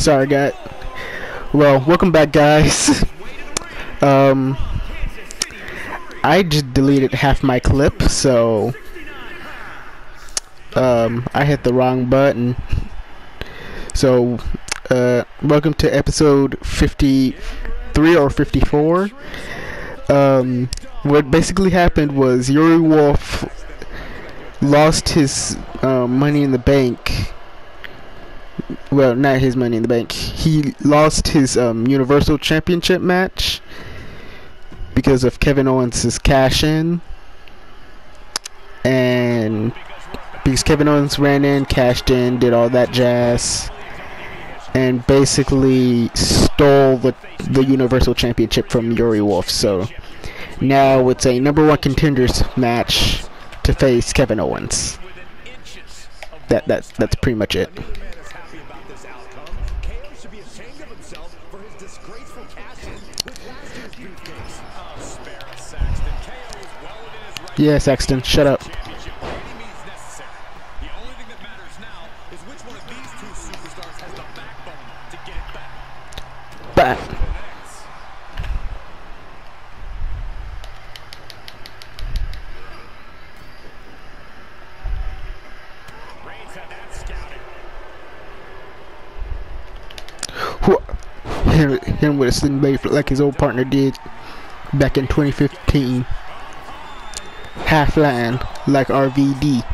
Sorry, guy. Well, welcome back, guys. um, I just deleted half my clip, so um, I hit the wrong button. So, uh, welcome to episode 53 or 54. Um, what basically happened was Yuri Wolf lost his uh, money in the bank well, not his money in the bank. He lost his um, Universal Championship match because of Kevin Owens' cash in. And because Kevin Owens ran in, cashed in, did all that jazz, and basically stole the, the Universal Championship from Yuri Wolf. So now it's a number one contenders match to face Kevin Owens. That, that, that's pretty much it. Yeah, Saxton, shut up. Back. Him, him with a sling blade like his old partner did back in 2015 half land like RVD.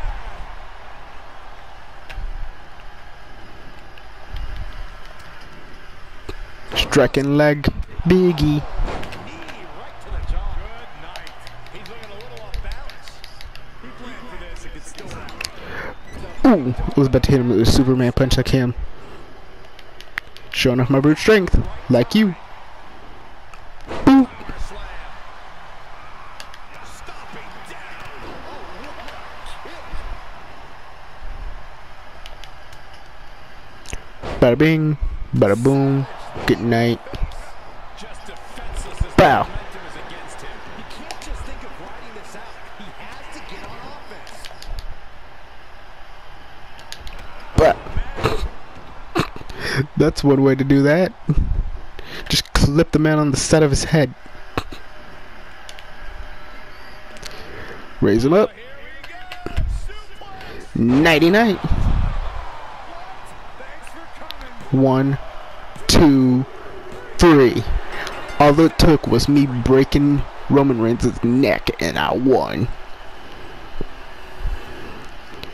Striking leg, Biggie. Ooh, I was about to hit him with a Superman punch like him. Showing off my brute strength, like you. Bada bing, bada boom, good night. Bow. But that's one way to do that. Just clip the man on the side of his head. Raise him up. Nighty night. One, two, three. All it took was me breaking Roman Reigns' neck and I won.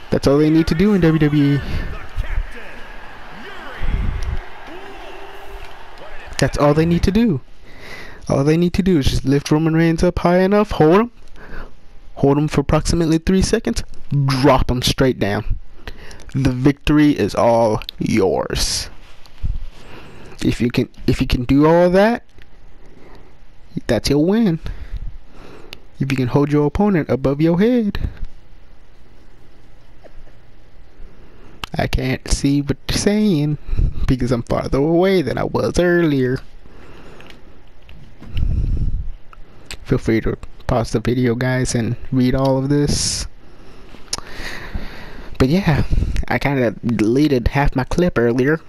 That's all they need to do in WWE. That's all they need to do. All they need to do is just lift Roman Reigns up high enough, hold him, hold him for approximately three seconds, drop him straight down. The victory is all yours. If you can if you can do all that, that's your win. If you can hold your opponent above your head. I can't see what you're saying because I'm farther away than I was earlier. Feel free to pause the video guys and read all of this. But yeah, I kind of deleted half my clip earlier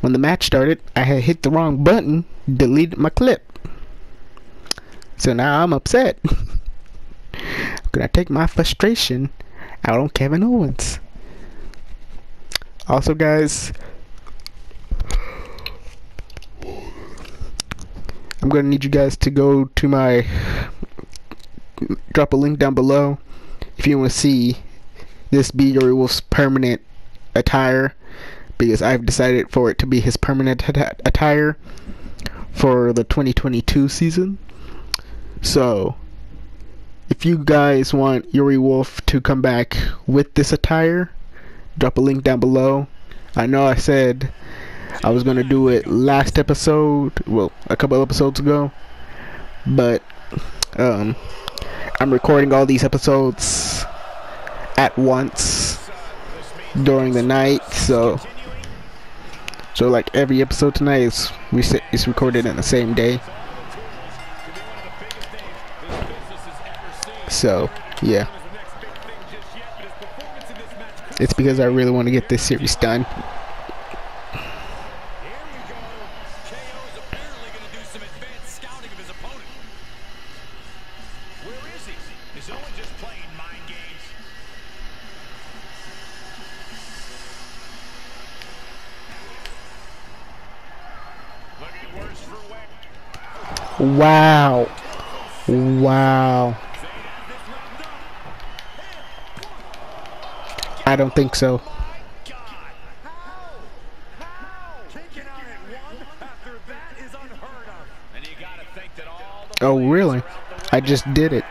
when the match started, I had hit the wrong button, deleted my clip. So now I'm upset. Could I'm take my frustration out on Kevin Owens. Also, guys, I'm gonna need you guys to go to my drop a link down below if you want to see this be Yuri Wolf's permanent attire because I've decided for it to be his permanent attire for the 2022 season. So, if you guys want Yuri Wolf to come back with this attire, drop a link down below. I know I said I was going to do it last episode, well, a couple episodes ago, but um, I'm recording all these episodes at once during the night, so so like every episode tonight is we is recorded in the same day. So yeah, it's because I really want to get this series done. Wow. Wow. I don't think so. Oh, really? I just did it.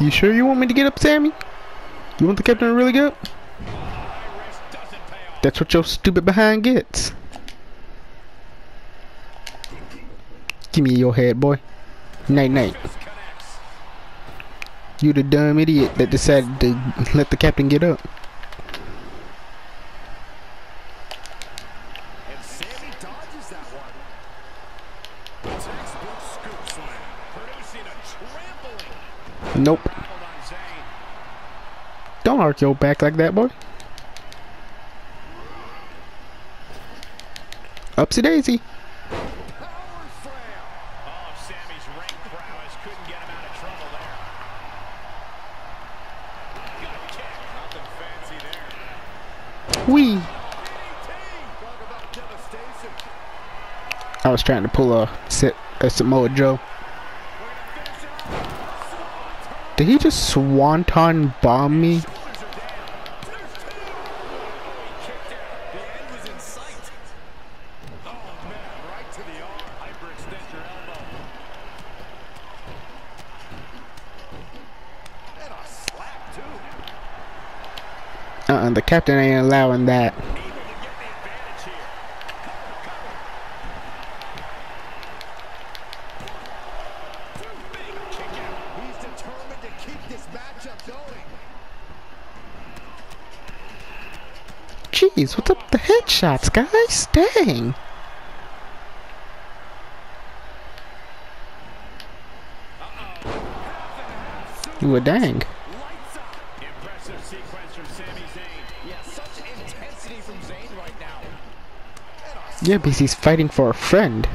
You sure you want me to get up, Sami? You want the captain to really get? That's what your stupid behind gets. Give me your head, boy. Night night. You the dumb idiot that decided to let the captain get up. Nope. Don't arc your back like that, boy. Upsy daisy. Power slam. Oh, Sami's ring prowess couldn't get him out of trouble there. Good kick. Nothing fancy there. Wee. DDT. Talk about devastation. I was trying to pull a sit a Samoa Joe. Did he just swanton bomb me? Kicked out. The captain ain't allowing sight. Oh, man. Right to the arm. Hyperextend your elbow. And a slap, too. Uh-uh, the captain ain't allowing that. Able to get the advantage here. Too big a kick out. He's determined to keep this matchup going. Jeez, what's up with the headshots, guys? Dang. You a dang. Lights up. Impressive sequence from Sami Zayn. Yeah, such intensity from guys. Dang. now. And a Yeah, because he's fighting for a friend. He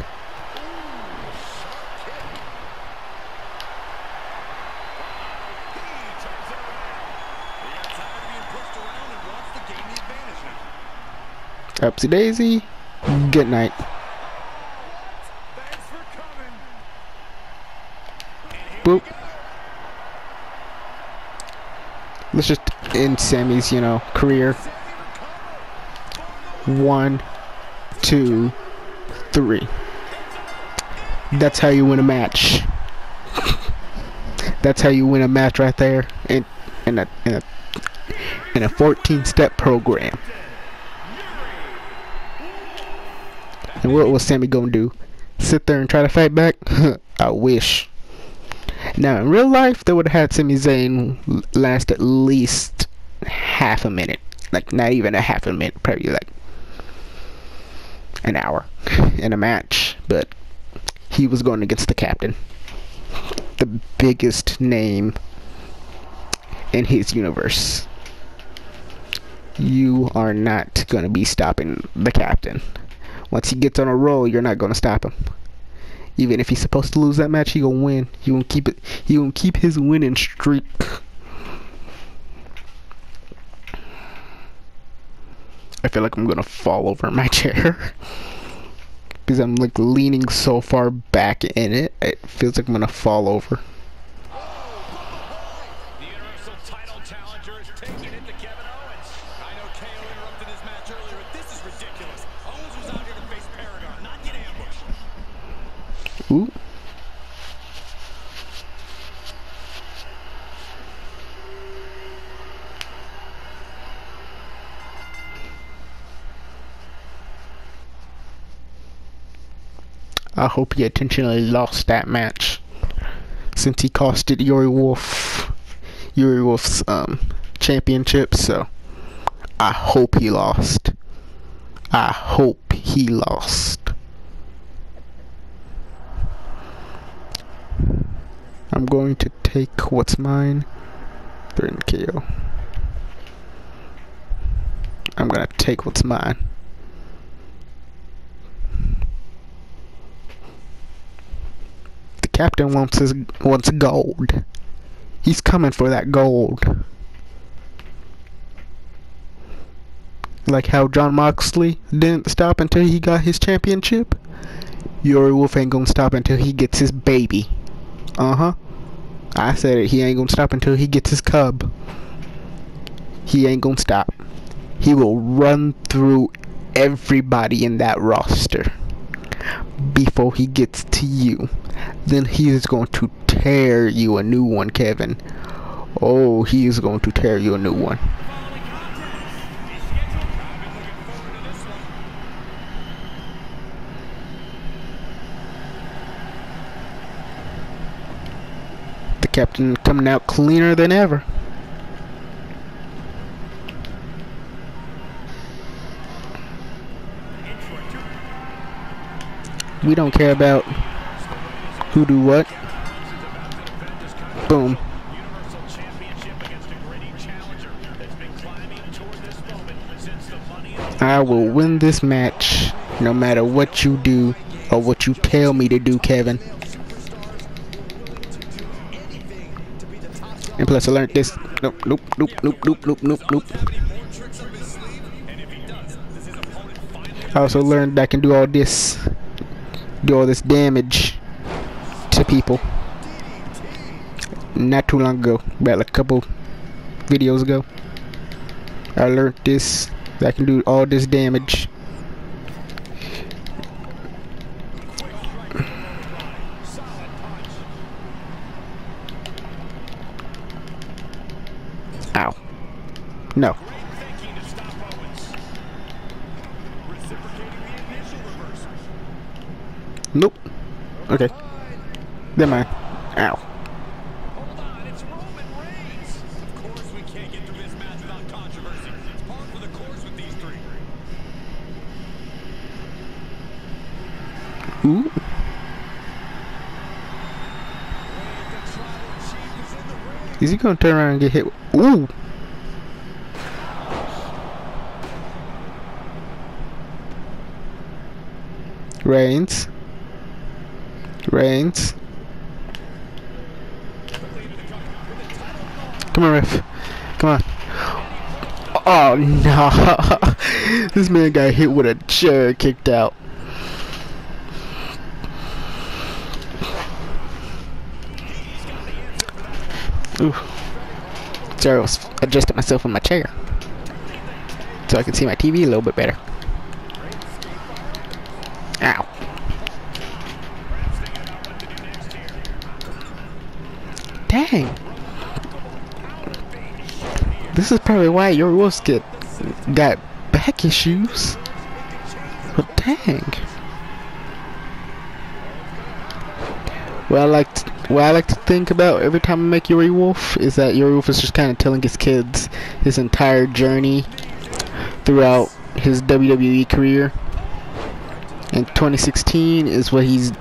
turns it around. He got tired of being pushed around and wants to gain the advantage now. Upsy daisy. Good night. Boop. Let's just end Sami's, you know, career. One, two, three. That's how you win a match. That's how you win a match right there in in a in a in a 14 step program. And what was Sami gonna do? Sit there and try to fight back? I wish. Now in real life, they would have had Sami Zayn last at least half a minute, like not even a half a minute, probably like an hour in a match. But he was going against the captain, the biggest name in his universe. You are not going to be stopping the captain. Once he gets on a roll, you're not going to stop him. Even if he's supposed to lose that match, he gonna win. He gonna keep it. He gonna keep his winning streak. I feel like I'm gonna fall over my chair because I'm like leaning so far back in it. It feels like I'm gonna fall over. Ooh. I hope he intentionally lost that match. Since he costed Yuri Wolf Yuri Wolf's um championship, so I hope he lost. I hope he lost. I'm going to take what's mine. They're KO. I'm gonna take what's mine. The captain wants his wants gold. He's coming for that gold. like how Jon Moxley didn't stop until he got his championship. Yuri Wolf ain't gonna stop until he gets his baby. Uh huh. I said it. He ain't gonna stop until he gets his cub. He ain't gonna stop. He will run through everybody in that roster before he gets to you. Then he is going to tear you a new one, Kevin. Oh, he is going to tear you a new one. Captain coming out cleaner than ever. We don't care about who do what. Boom. I will win this match no matter what you do or what you tell me to do, Kevin. And plus, I learned this. Nope, nope, nope, nope, nope, nope, nope, nope. I also learned I can do all this, do all this damage to people. Not too long ago, about a couple videos ago. I learned this. I can do all this damage. Ow. No. thinking to stop Owens. Reciprocating the initial reversal. Nope. Okay. Never mind. Ow. Hold on, it's Roman Reigns. Of course we can't get through this match without controversy. It's par for the course with these three. Ooh. Is he gonna turn around and get hit? Ooh. Reigns. rains. Come on, ref. Come on. Oh no! this man got hit with a chair, kicked out. Ooh. Sorry, I was adjusting myself in my chair. So I can see my TV a little bit better. Ow. Dang. This is probably why Yuri Wolf get got back issues. But dang. Well, I like to, what I like to think about every time I make Yuri Wolf is that Yuri Wolf is just kind of telling his kids his entire journey throughout his WWE career. And 2016 is what he's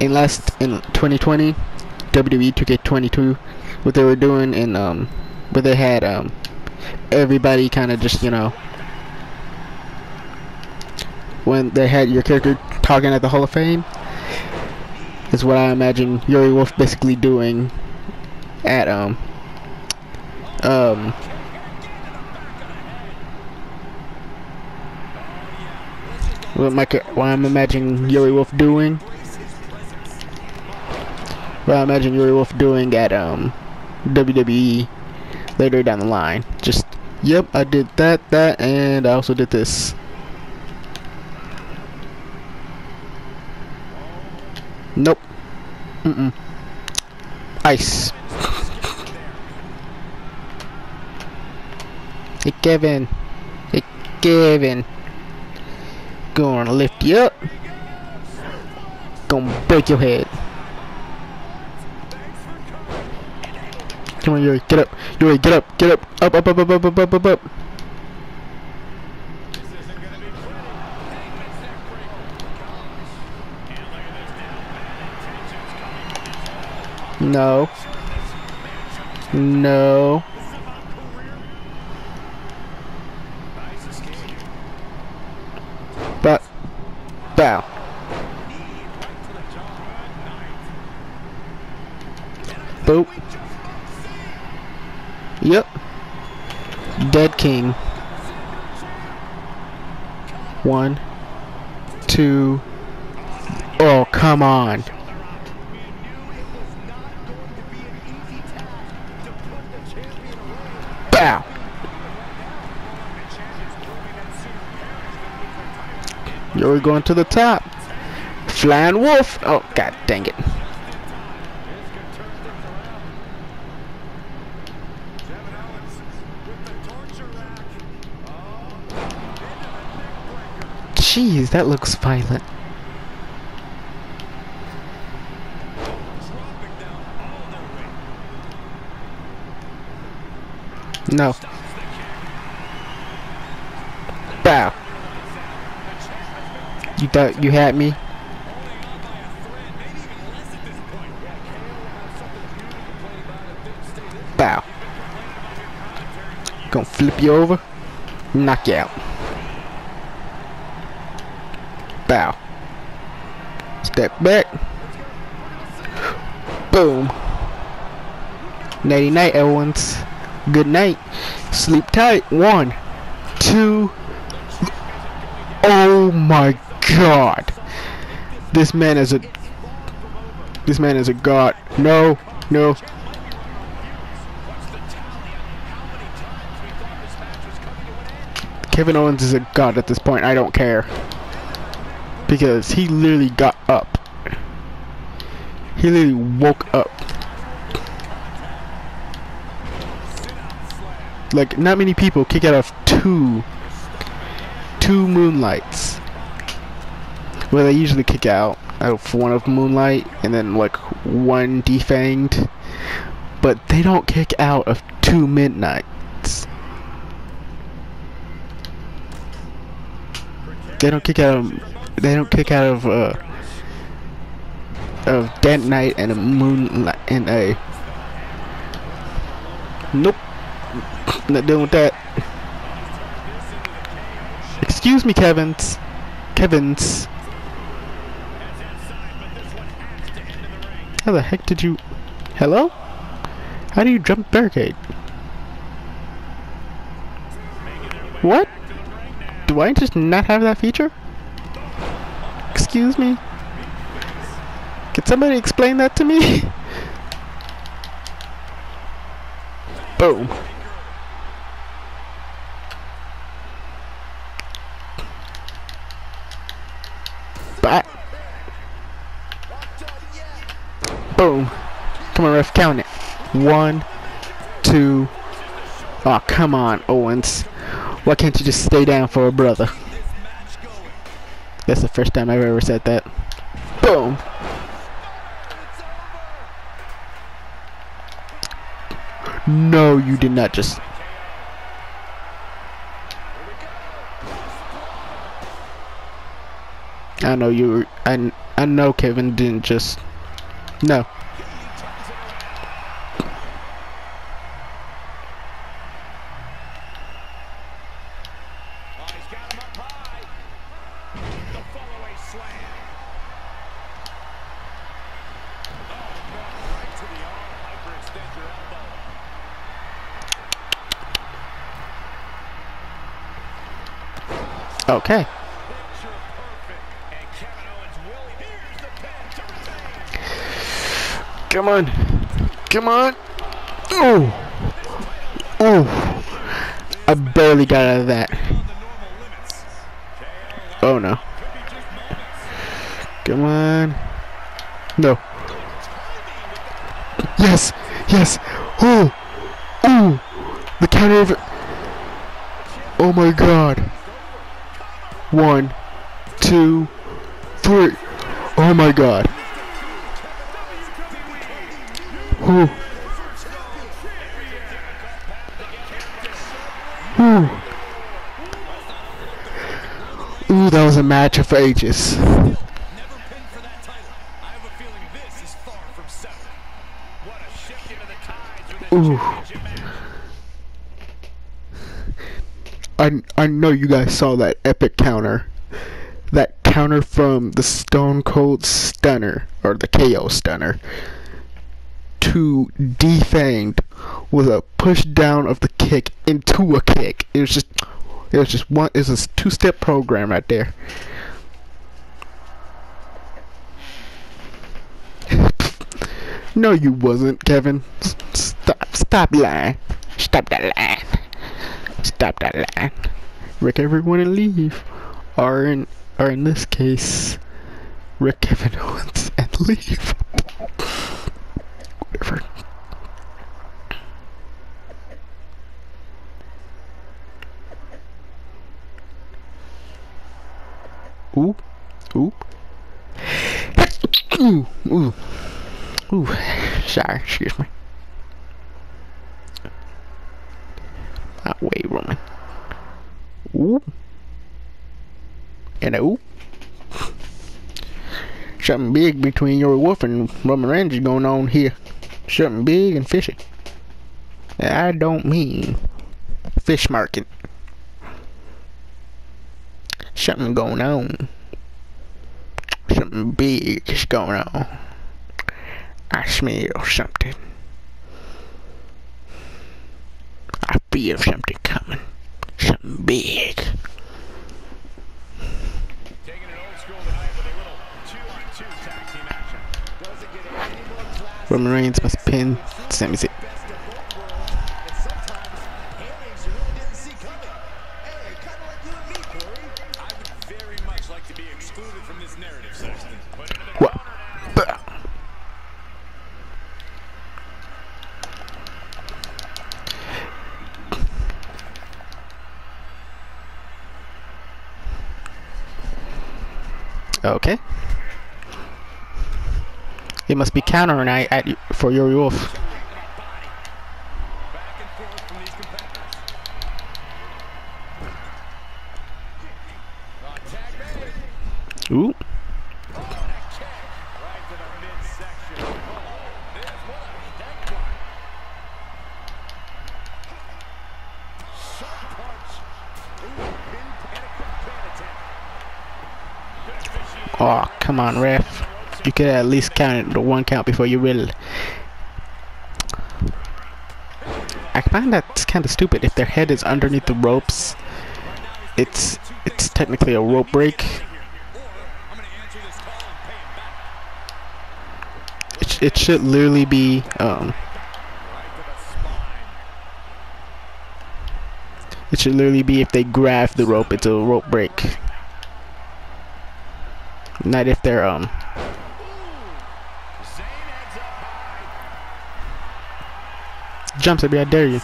in last in 2020 WWE 2K22 what they were doing in um where they had um everybody kind of just you know when they had your character talking at the Hall of Fame is what I imagine Yuri Wolf basically doing at um um what my what I'm imagining Yuri Wolf doing what I imagine Yuri Wolf doing at um WWE later down the line just yep I did that that and I also did this Nope. Mm-mm. Ice. hey, Kevin. Hey, Kevin. Gonna lift you up. Gonna break your head. Come on, Yuri. Get up. Yuri, get up. Get up. Up, up, up, up, up, up, up, up, up. No. No. But, bow. Boop. Yep. Dead King. One, two. Oh, come on. Bow. You're going to the top. Flying Wolf. Oh, god dang it. Jeez, that looks violent. No. Bow. You thought you had me? Bow. Gonna flip you over, knock you out. Step back. Boom. Nighty night, Owens. Good night. Sleep tight. One, two. Oh my god. This man is a. This man is a god. No, no. Kevin Owens is a god at this point. I don't care. Because he literally got up. He literally woke up. Like, not many people kick out of two. Two moonlights. Well, they usually kick out of one of Moonlight and then like one defanged. But they don't kick out of two midnights. They don't kick out of they don't kick out of uh of Dead Knight and a Moonlight and a Nope. Not dealing with that. Excuse me, Kevin's. Kevin's. How the heck did you... Hello? How do you jump barricade? What? Do I just not have that feature? Excuse me? Can somebody explain that to me? Boom. Back. Boom. Come on, ref, count it. One, two. Oh, come on, Owens. Why can't you just stay down for a brother? That's the first time I've ever said that. Boom. No, you did not just. I know you. Were, I I know Kevin didn't just. No. Oh, he's got him up high. The fallaway slam. Oh, no, right to the arm. Hyperextend your elbow. Okay. Picture perfect. And Kevin Owens will. Here's the pin to retain. Come on. Come on. Ooh. Ooh. I barely got out of that. Oh no. Come on. No. Yes. Yes. Oh. Ooh. The counter. Oh my god. One, two, three. Oh my god. Ooh. Ooh. Ooh, that was a match of ages. Never pinned for that title. I have a feeling this is far from settled. What a shift into the tides with this Ooh. championship match. I, know you guys saw that epic counter. That counter from the Stone Cold Stunner, or the KO Stunner, to Defanged was a push down of the kick into a kick. It was just It was just one. It was a two-step program right there. no, you wasn't, Kevin. Stop! Stop lying! Stop that lying! Stop that lying! Wreck everyone and leave, or in, or in this case, wreck Owens and leave. Whatever. Ooh, ooh, ooh, ooh, ooh. Sorry, excuse me. That way, Roman. Ooh, and a ooh. Something big between Yuri Wolf and Roman is going on here. Something big and fishy. I don't mean fish market. Something going on. Something big is going on. I smell something. I feel something coming. Something big. Roman Reigns must pin Sami Zayn. Okay. It must be counter night at for Yuri Wolf. At least count one count before you really. I find that's kind of stupid. If their head is underneath the ropes, it's it's technically a rope break. It, it should literally be um, it should literally be if they grab the rope, it's a rope break. Not if they're um. Jumps at me, I dare you.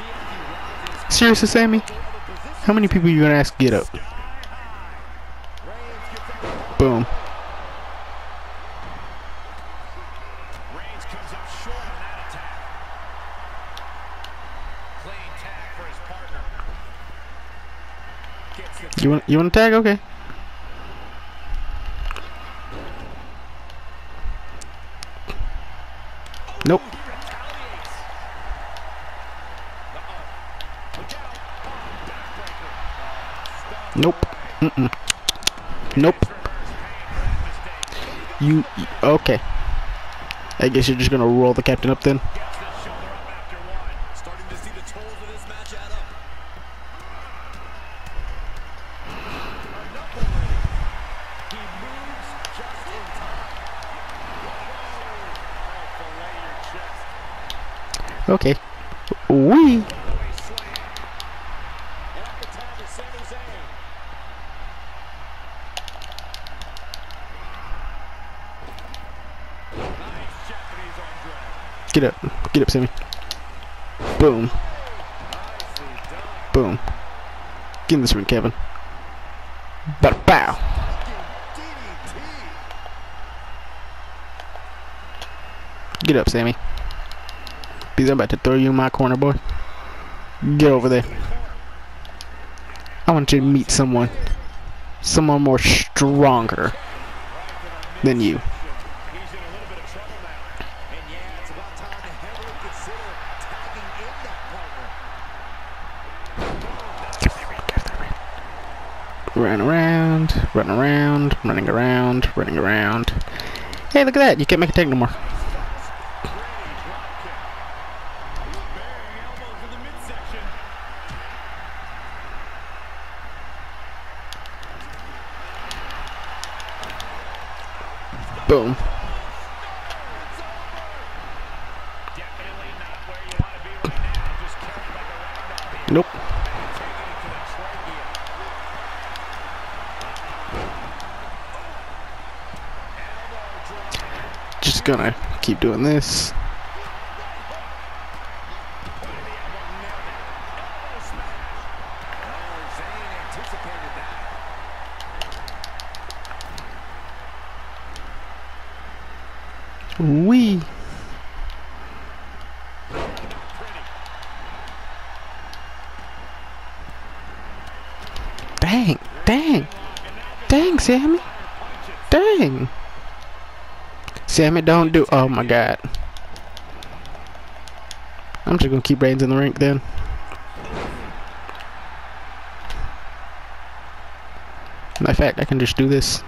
Seriously, Sami? How many people you gonna ask to get up? Boom. You want you want to tag? Okay. Nope. He retaliates. Uh-oh. Look out. Oh, backbreaker. Nope. Nope. For that mistake. You okay? I guess you're just gonna roll the captain up then. Gets the shoulder up after one. Starting to see the tolls of this match add up. Another ring. He moves just in time. Oh, fillet your chest. Okay. Wee. Away slam. And up the top is Sami Zayn. Nice Japanese arm drag. Get up. Get up, Sami. Boom. Boom. Get in this ring, Kevin. Bow. Bow. Get up, Sami. Because I'm about to throw you in my corner, boy. Get over there. I want you to meet someone. Someone more stronger than you. running around, running around, running around. Hey, look at that. You can't make a take no more. Boom. Gonna keep doing this. Wee. Dang, dang, dang, Sami. Dang. Sami, don't do. Oh my god. I'm just gonna keep Reigns in the rink then. Matter of fact, I can just do this.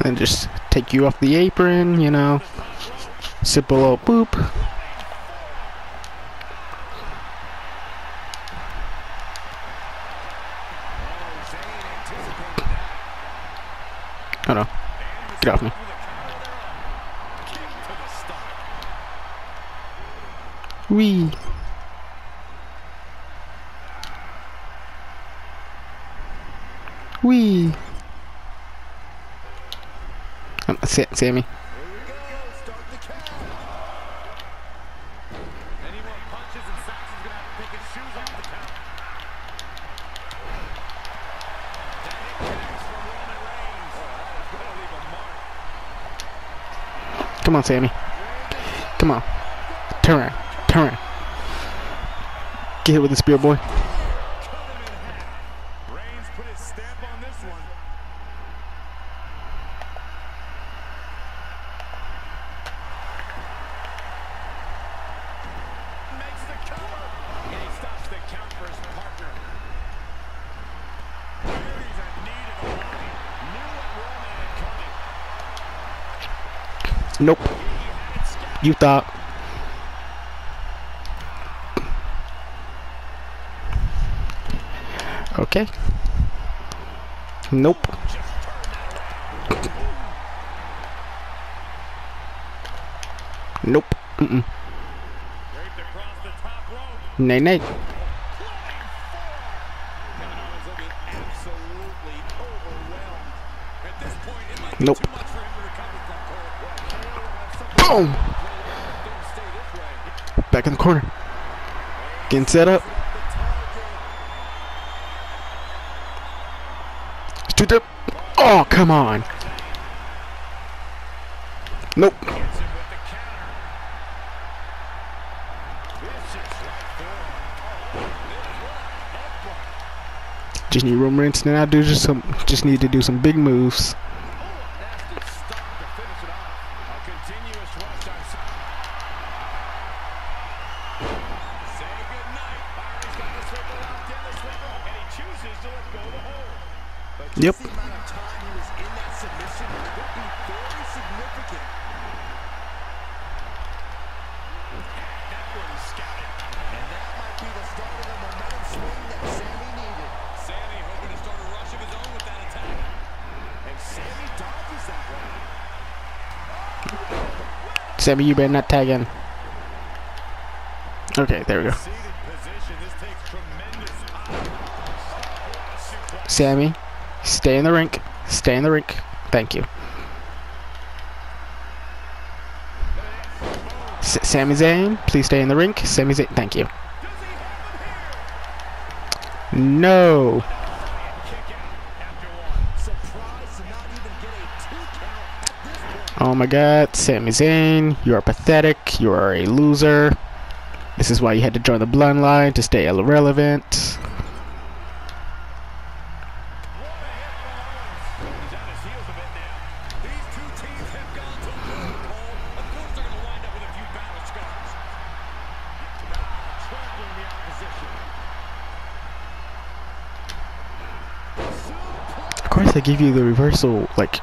And just take you off the apron, you know. Sip a little boop. Oh, no. Get off me. With a counter thereof. Kick to the stomach. Wee. Wee. Sa- Sami. Come on, Sami. Come on. Turn around. Turn around. Get hit with the spear, boy. Cut him in half. Reigns put his stamp on this one. Makes the cover. And he stops the count for his partner. Theories are needed a line. Knew what Roman had coming. Nope. He had it scouted. You thought. Okay. Nope. Nope. Mm-mm. Nay, nay. Nope. too Back in the corner. Getting set up. To the. Oh, come on. Nope. Just need Reigns to now do just some. Just need to do some big moves. Sami, you better not tag in. Okay, there we go. Sami, stay in the rink. Stay in the rink. Thank you. S- Sami Zayn, please stay in the rink. Sami Zayn, thank you. No. Kick out after one. Surprised to not even get a two count at this point. Oh my god, Sami Zayn, you are pathetic. You are a loser. This is why you had to join the bloodline to stay opposition. Of course, they give you the reversal, like,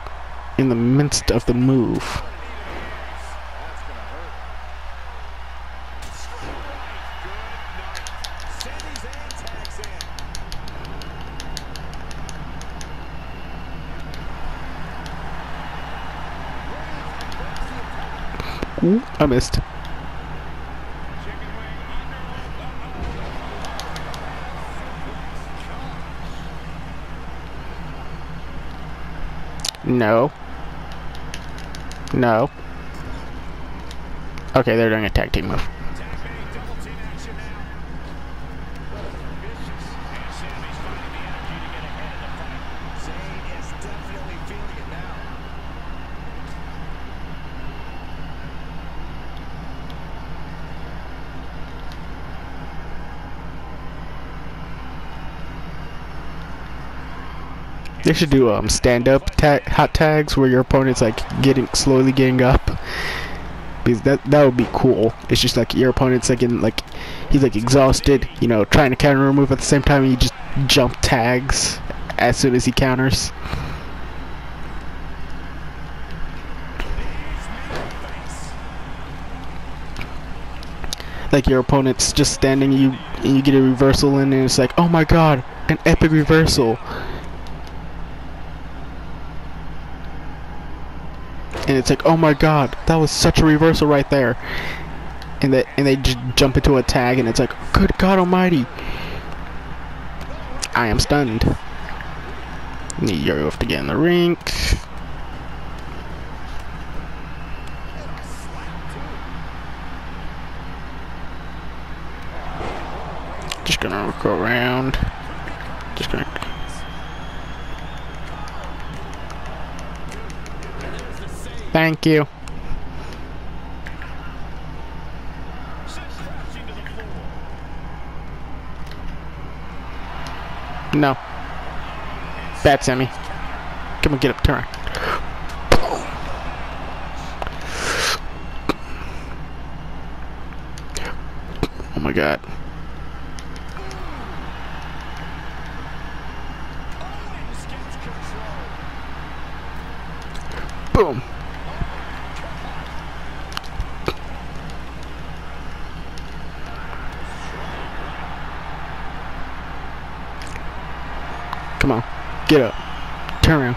in the midst of the move. Ooh, I missed. No. No. Okay, they're doing a tag team move. Tag made double team action now. Vicious. And Sami's finding the energy to get ahead of the fight. Zayn is definitely feeling it now. They should do um stand-up ta- hot tags where your opponent's like getting slowly getting up. Because that that would be cool. It's just like your opponent's like in like he's like exhausted, you know, trying to counter move at the same time. And just jump tags as soon as he counters. Like your opponent's just standing, you and you get a reversal in, and it's like, oh my god, an epic reversal. And it's like, oh my god, that was such a reversal right there. And they and they just jump into a tag, and it's like, good God Almighty, I am stunned. Need have to get in the rink. Just gonna go around. Just gonna. Thank you. No. Bad Sami. Come on, get up, turn. Oh my god. Boom. Come on. Get up. Turn around.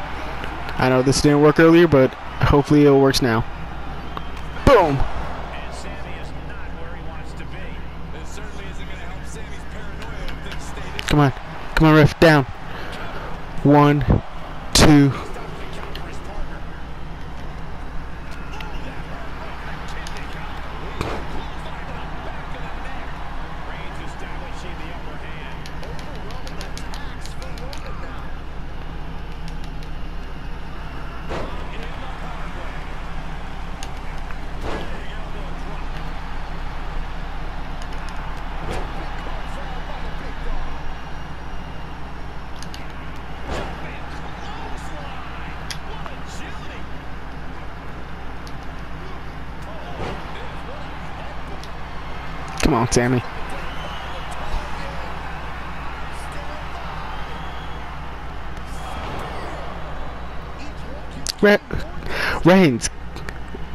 I know this didn't work earlier, but hopefully it works now. Boom. Come on. Come on, ref. Down. One, two. He's done to counter his partner. Reigns establishing the upper hand. Overwhelming attacks for Roman now. In the power play. Big elbow drop. Big call fouled by the big dog. Jumping clothesline. What agility. Come Sami. Re- Reigns.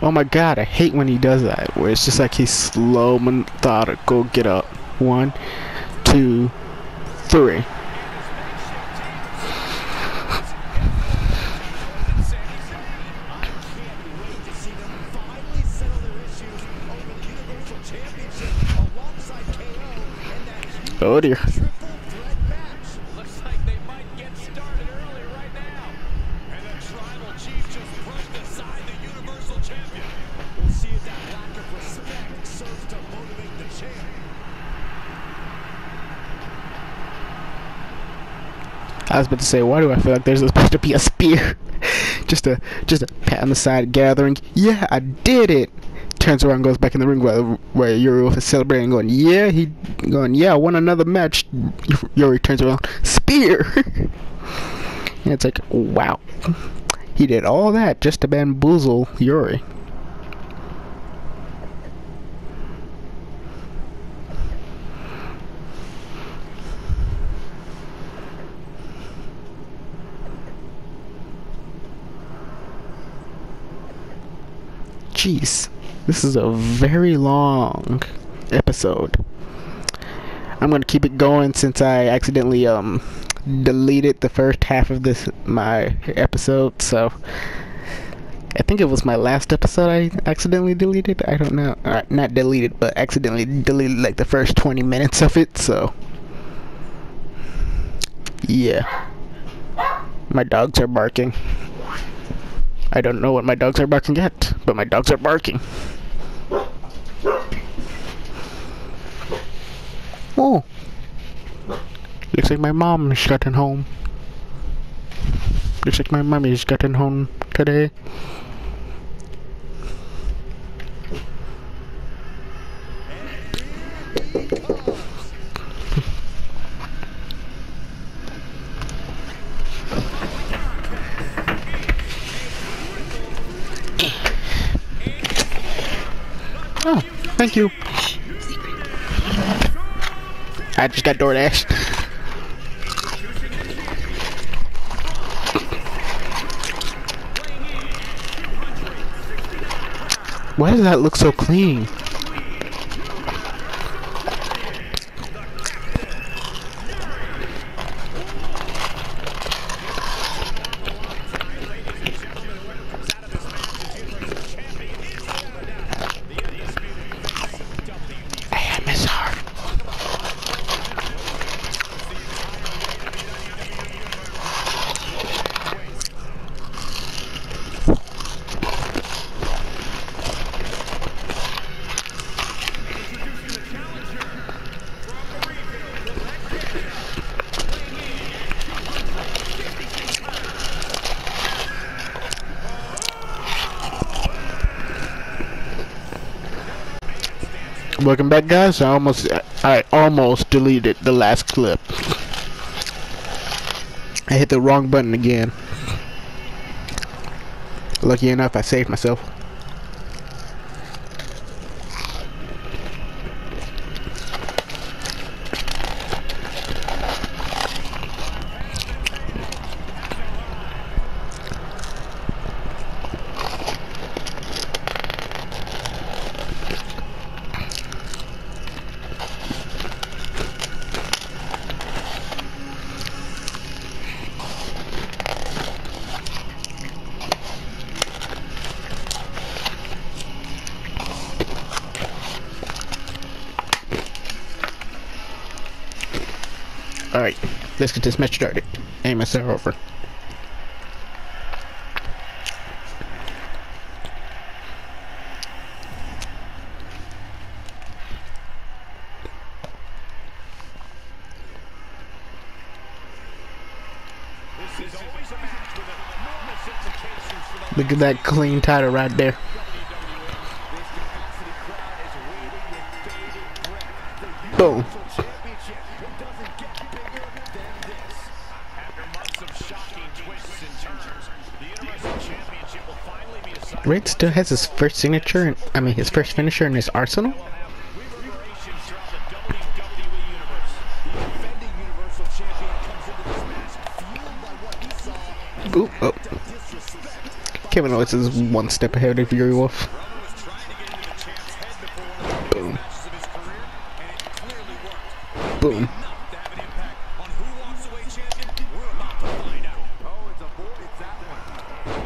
Oh my god, I hate when he does that. Where it's just like he's slow, methodical. Get up. One, two, three. I was about to say, why do I feel like there's supposed to be a spear? just a just a pat on the side gathering. Yeah, I did it. Turns around, goes back in the ring where where Yuri is celebrating, going, yeah, he going, yeah, won another match. Yuri turns around, spear. and it's like, wow, he did all that just to bamboozle Yuri. Jeez, this is a very long episode. I'm gonna keep it going since I accidentally um deleted the first half of this my episode. So I think it was my last episode I accidentally deleted. I don't know, uh, not deleted, but accidentally deleted like the first 20 minutes of it. So yeah, my dogs are barking. I don't know what my dogs are barking at, but my dogs are barking. Oh, looks like my mom mom's gotten home. Looks like my mommy's gotten home today. Oh, thank you. I just got DoorDash. Why does that look so clean? Welcome back, guys. I almost, I almost deleted the last clip. I hit the wrong button again. Lucky enough, I saved myself. Let's get this match started. Aim myself over. This is always a match with enormous implications for the Look at that clean title right there. Still has his first signature, I mean his first finisher in his arsenal. Ooh, oh. Kevin Owens is one step ahead of Yuri Wolf. Roman was trying to get into the champ's head before one of the Boom. biggest matches of his career, and it clearly worked. Boom. Enough to have an impact on who walks away champion. We're about to find out. Oh, it's a boy. It's that one.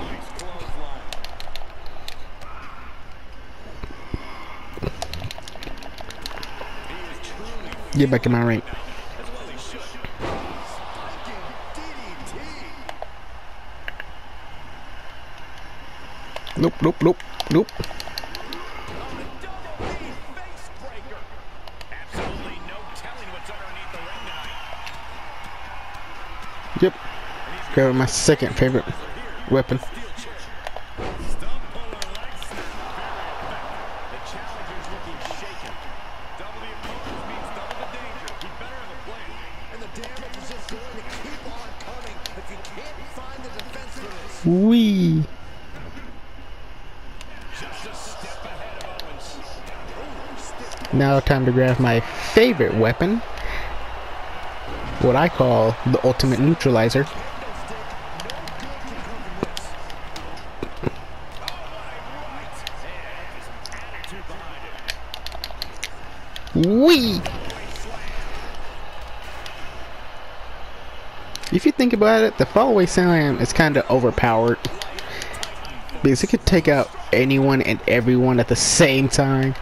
Nice clothesline. He is truly Get back in my ring. Nope, nope, nope, nope. Yep. Grabbing my second favorite weapon. time to grab my favorite weapon, what I call the ultimate neutralizer. Wee! If you think about it, the fallaway slam is kind of overpowered because it could take out anyone and everyone at the same time.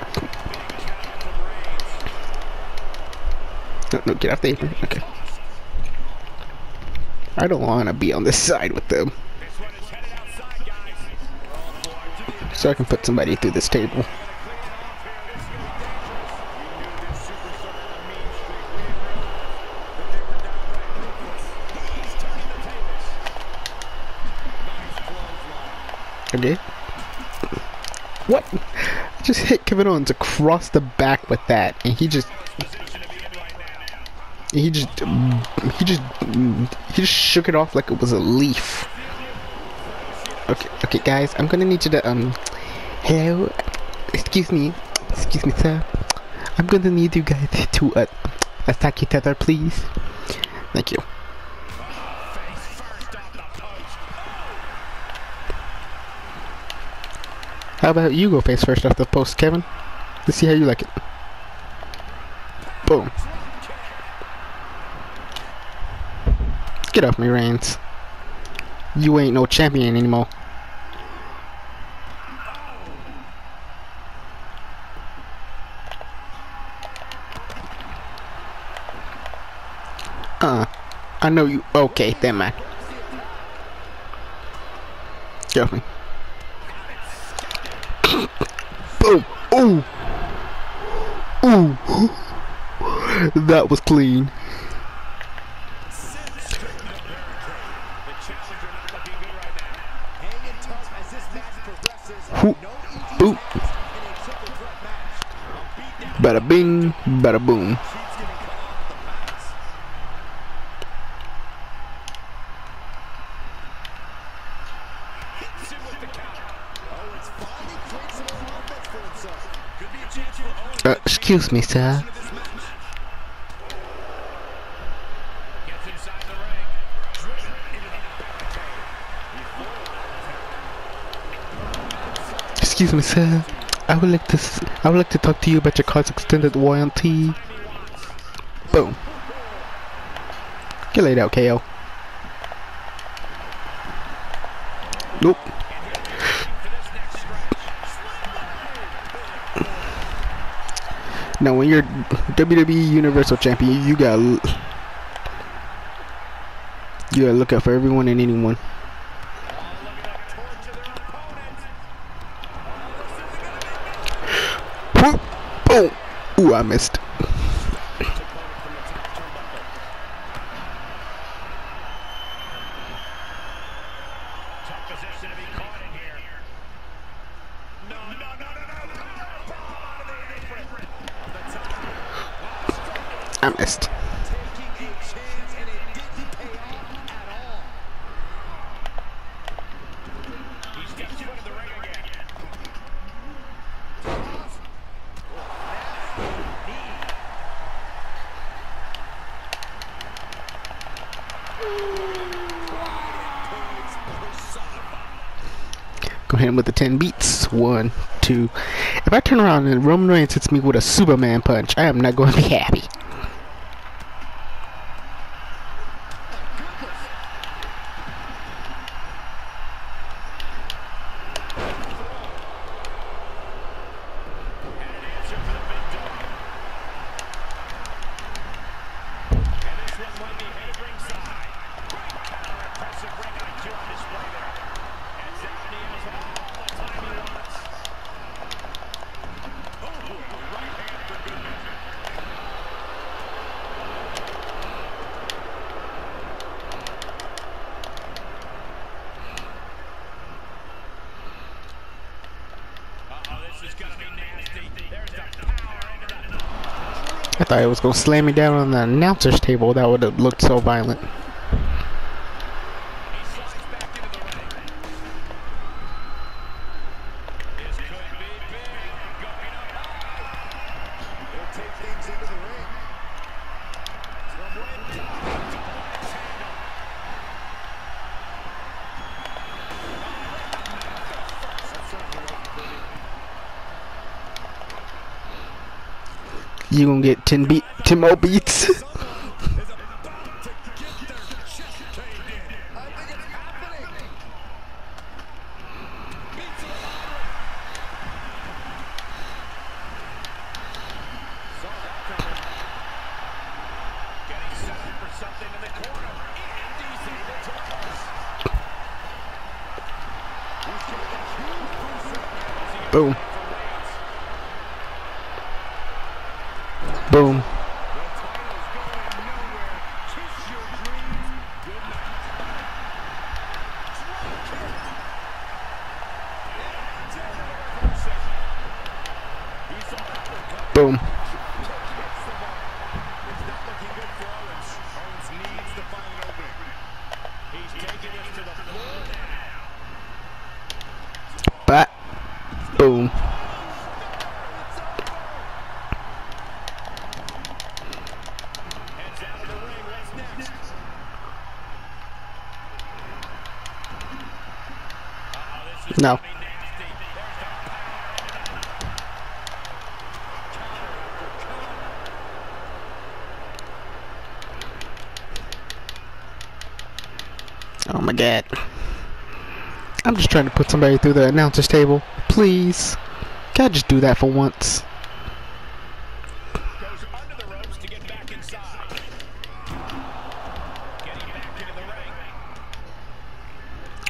No, get off the apron. Okay. I don't want to be on this side with them. So I can put somebody through this table. Did? What? I just hit Kevin Owens across the back with that, and he just. He just, he just, he just shook it off like it was a leaf. Okay, okay, guys, I'm gonna need you to um, hello, excuse me, excuse me, sir. I'm gonna need you guys to uh, attack each other, please. Thank you. How about you go face first off the post, Kevin? Let's see how you like it. Boom. Get off me, Reigns. You ain't no champion anymore. Uh, I know you. Okay, then man. Get off me. Boom. Ooh. Ooh. that was clean. Hanging tough as this match progresses. Whoop. No easy Boop. tasks in a triple threat match. A beatdown Bada bing, bada boom. keeps getting cut off at the pass. Hits him with the counter. Owens finally creates some more offense for himself. Could be a chance for Owens Uh, excuse me, sir. Excuse me, sir. I would like to. I would like to talk to you about your car's extended warranty. Boom. Get laid out, KO. Nope. Now, when you're WWE Universal Champion, you gotta you gotta look out for everyone and anyone. Whoop. Boom. Ooh, I missed. Go ahead with the 10 beats. One, two. If I turn around and Roman Reigns hits me with a Superman punch, I am not going to be happy. Answer for the big dog. And this one might be headed ringside. Great counter, impressive ring IQ on display there. And Stephanie has all the time he wants. Oh, a right hand for good measure. Uh-oh, this is gonna be nasty. There's the power into the I thought it was to slam me down on the announcer's table. That would have looked so violent. Get 10 beat, 10 more beats. is about to get their chest caved in. I think it's happening. Beats to the bottom. Saw that coming. Getting set up for something in the corner. And he's able to reverse. He's getting a huge boost right now as he gets Boom. back from Reigns. Boom. The title's going nowhere. Kiss your dreams. Good night. Drop kick. And down to reverse it. He saw that one coming. Boom. Hits the mark. It's not looking good for Owens. Owens needs to find an opening. He's taking this to the floor now. Bat. Boom. Heads out of the ring. What's next? Uh-oh, this is No. gonna be nasty. There's the power. Counter after counter. Oh my god. I'm just trying to put somebody through the announcer's table. Please. Can I just do that for once?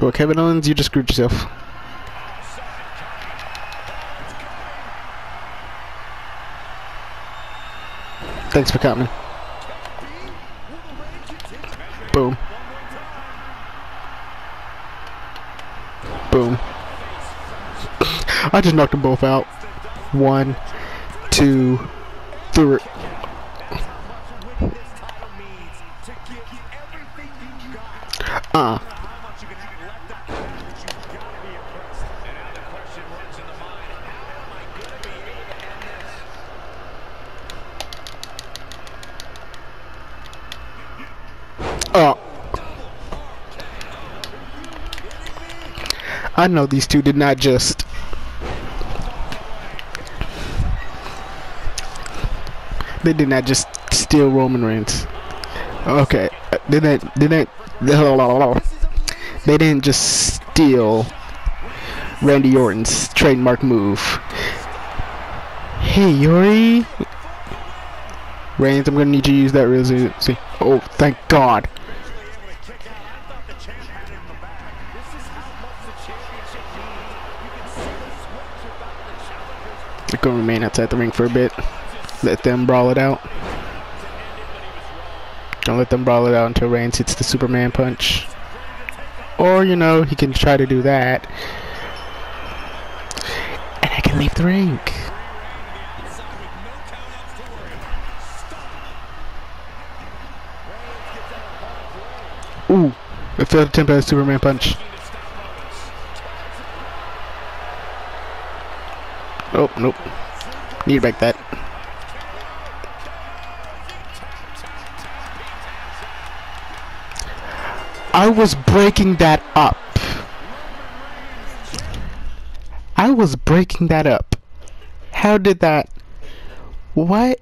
Well, Kevin Owens, you just screwed yourself. Outside coming. Owens coming. Thanks for coming. Boom. Boom. I just knocked them both out. One, two, three. I know these two did not just. They did not just steal Roman Reigns. Okay, they didn't. They didn't. They didn't just steal Randy Orton's trademark move. Hey Yuri, Reigns, I'm gonna need you to use that resiliency. Oh, thank God. Gonna remain outside the ring for a bit. Let them brawl it out. Don't let them brawl it out until Reigns hits the Superman punch. Or, you know, he can try to do that. And I can leave the ring. Ooh. It failed attempt at a Superman punch. Looking to stop Owens. Oh, nope. Need to break that. I was breaking that up. I was breaking that up. How did that... What?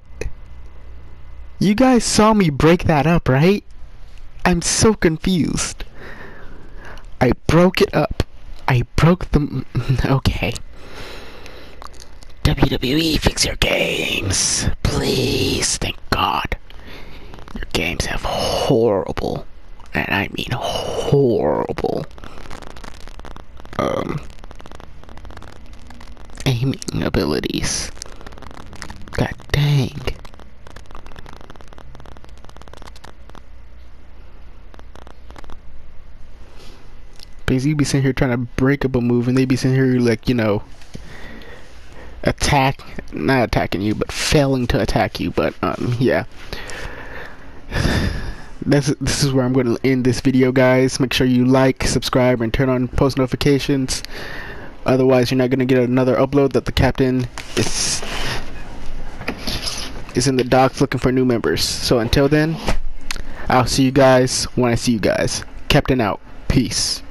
You guys saw me break that up, right? I'm so confused. I broke it up. I broke the... Okay. WWE, fix your games. Please, thank God. Your games have horrible, and I mean horrible, um, aiming abilities. God dang. Because you'd be sitting here trying to break up a move, and they'd be sitting here like, you know, attack not attacking you but failing to attack you but um yeah. This this is where I'm going to end this video guys. Make sure you like subscribe and turn on post notifications. Otherwise you're not going to get another upload that the captain is is in the docks looking for new members. So until then I'll see you guys when I see you guys. Captain out. Peace